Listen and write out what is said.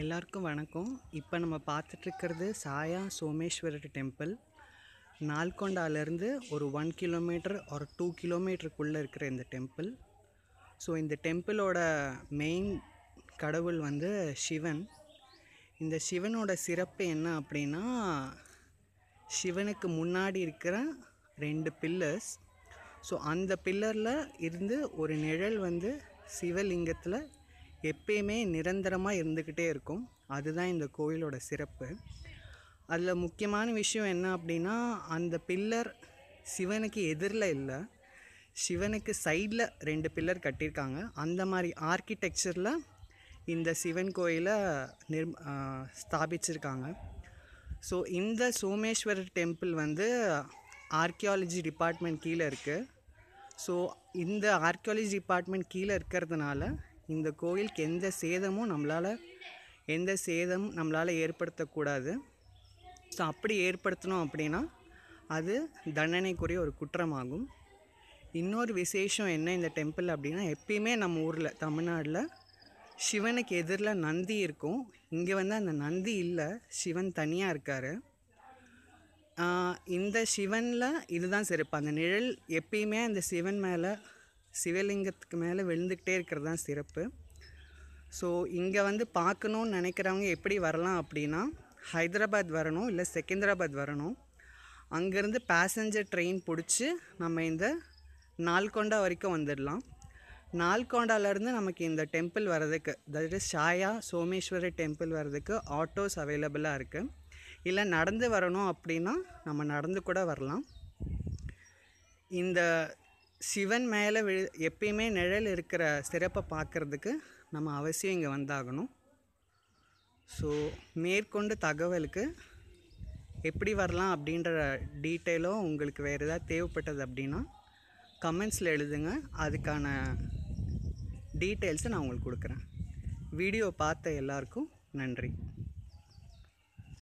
எல்லாருக்கும் வணக்கம். இப்போ நம்ம பார்த்துட்ருக்கிறது சாயா சோமேஸ்வரர் டெம்பிள். நால்கொண்டாலேருந்து ஒரு ஒன் கிலோமீட்டர் ஒரு டூ கிலோமீட்டருக்குள்ளே இருக்கிற இந்த டெம்பிள். ஸோ இந்த டெம்பிளோட மெயின் கடவுள் வந்து சிவன். இந்த சிவனோட சிறப்பு என்ன அப்படின்னா சிவனுக்கு முன்னாடி இருக்கிற ரெண்டு பில்லர்ஸ் ஸோ அந்த பில்லரில் இருந்து ஒரு நிழல் வந்து சிவலிங்கத்தில் எப்பயுமே நிரந்தரமாக இருந்துக்கிட்டே இருக்கும். அதுதான் இந்த கோயிலோட சிறப்பு. அதில் முக்கியமான விஷயம் என்ன அப்படின்னா அந்த பில்லர் சிவனுக்கு எதிரில் இல்லை. சிவனுக்கு சைடில் ரெண்டு பில்லர் கட்டியிருக்காங்க. அந்த மாதிரி ஆர்கிடெக்சரில் இந்த சிவன் கோயிலை நிர் ஸ்தாபிச்சிருக்காங்க. ஸோ இந்த சோமேஸ்வரர் டெம்பிள் வந்து ஆர்கியாலஜி டிபார்ட்மெண்ட் கீழே இருக்குது ஸோ இந்த ஆர்கியாலஜி டிபார்ட்மெண்ட் கீழே இருக்கிறதுனால இந்த கோயிலுக்கு எந்த சேதமும் நம்மளால் எந்த சேதம் நம்மளால் ஏற்படுத்தக்கூடாது. ஸோ அப்படி ஏற்படுத்தணும் அப்படின்னா அது தண்டனைக்குரிய ஒரு குற்றமாகும். இன்னொரு விசேஷம் என்ன இந்த டெம்பிள் அப்படின்னா எப்பயுமே நம்ம ஊரில் தமிழ்நாட்டில் சிவனுக்கு எதிரில் நந்தி இருக்கும். இங்கே வந்து அந்த நந்தி இல்லை சிவன் தனியாக இருக்கார். இந்த சிவனில் இதுதான் சிறப்பு. அந்த நிழல் எப்பயுமே அந்த சிவன் மேலே சிவலிங்கத்துக்கு மேலே விழுந்துக்கிட்டே இருக்கிறது தான் சிறப்பு. ஸோ இங்கே வந்து பார்க்கணுன்னு நினைக்கிறவங்க எப்படி வரலாம் அப்படின்னா ஹைதராபாத் வரணும் இல்லை செகந்தராபாத் வரணும். அங்கேருந்து பேசஞ்சர் ட்ரெயின் பிடிச்சி நம்ம இந்த நால்கொண்டா வரைக்கும் வந்துடலாம். நால்கொண்டாலேருந்து நமக்கு இந்த டெம்பிள் வர்றதுக்கு தட் இஸ் ஷாயா சோமேஸ்வரி டெம்பிள் வர்றதுக்கு ஆட்டோஸ் அவைலபிளாக இருக்குது இல்லை நடந்து வரணும் அப்படின்னா நம்ம நடந்து கூட வரலாம். இந்த சிவன் மேலே விழு எப்பயுமே நிழல் இருக்கிற சிறப்பை பார்க்குறதுக்கு நம்ம அவசியம் இங்கே வந்தாகணும். ஸோ மேற்கொண்டு தகவலுக்கு எப்படி வரலாம் அப்படின்ற டீட்டெயிலும் உங்களுக்கு வேறு ஏதாவது தேவைப்பட்டது அப்படின்னா கமெண்ட்ஸில் எழுதுங்க. அதுக்கான டீட்டெயில்ஸை நான் உங்களுக்கு கொடுக்குறேன். வீடியோ பார்த்த எல்லாருக்கும் நன்றி.